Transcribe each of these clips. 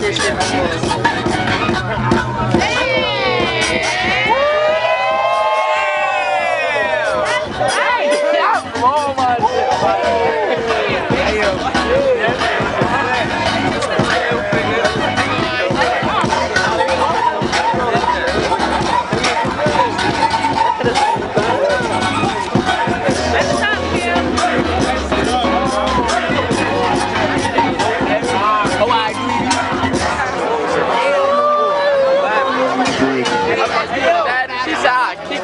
this shit. Hey!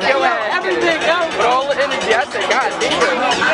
"Ah, kick your ass. Everything else. All the energy, I said, God damn.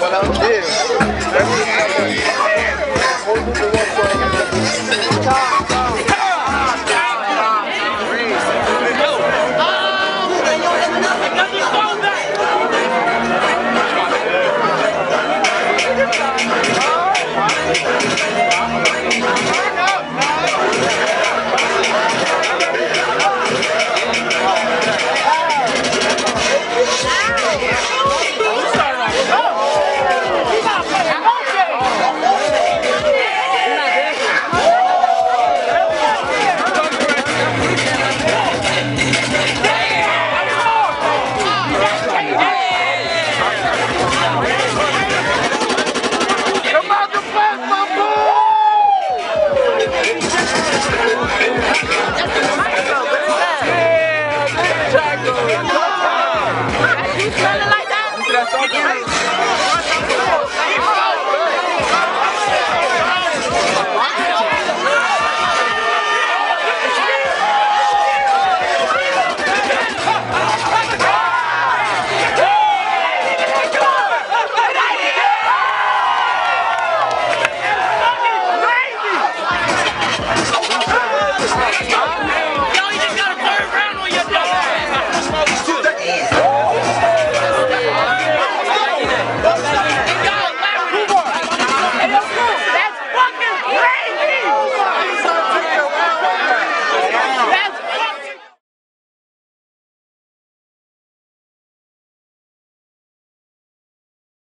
what I'm doing. That's all.